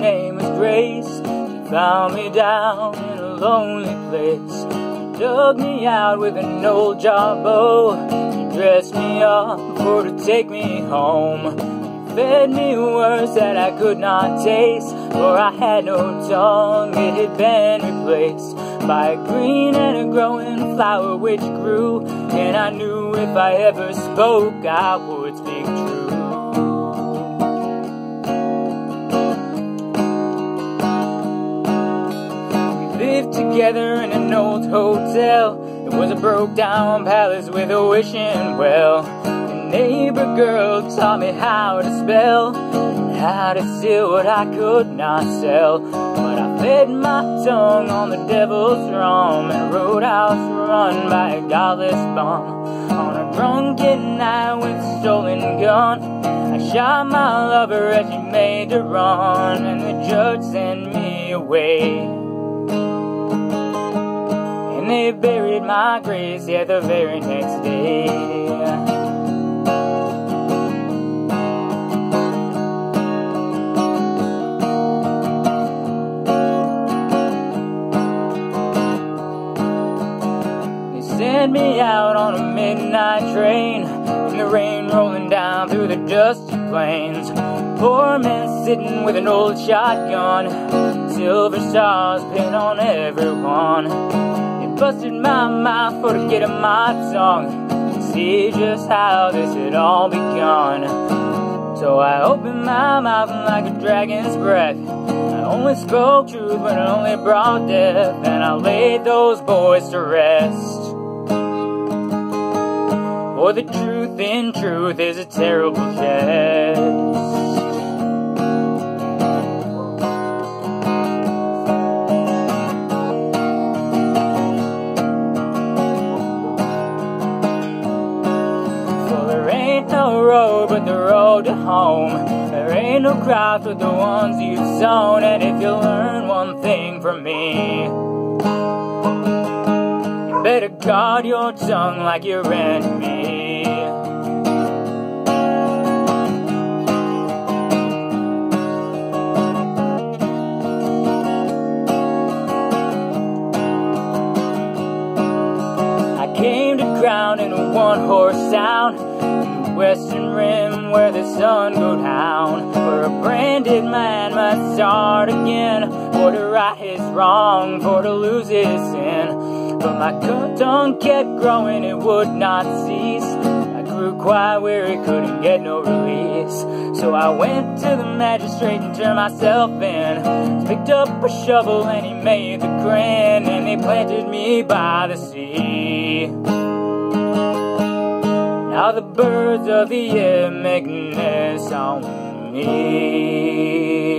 name was Grace. She found me down in a lonely place. She dug me out with an old jawbow. She dressed me up for to take me home fed me words that I could not taste, for I had no tongue, it had been replaced by a green and a growing flower which grew, and I knew if I ever spoke, I would speak together in an old hotel. It was a broke down palace with a wishing well. A neighbor girl taught me how to spell How to steal what I could not sell. But I fed my tongue on the devil's drum And roadhouse run by a godless bum. On a drunken night with a stolen gun I shot my lover as she made to run And the judge sent me away they buried my grace, yeah, the very next day. They send me out on a midnight train In the rain rolling down through the dusty plains. Poor man sitting with an old shotgun Silver stars pinned on everyone busted my mouth for to get my tongue To see just how this had all begun. So I opened my mouth like a dragon's breath. I only spoke truth when it only brought death And I laid those boys to rest. For the truth in truth is a terrible jest. Road to home. There ain't no crops but the ones you've sown. And if you learn one thing from me, you better guard your tongue like your enemy. I came to ground in a one-horse town western rim where the sun go down, where a branded man must start again, for to right his wrong, for to lose his sin. But my tongue kept growing, it would not cease. I grew quite weary, couldn't get no release. So I went to the magistrate and turned myself in. Picked up a shovel and he made the grin, and he planted me by the sea. Now the birds of the air make nests on me.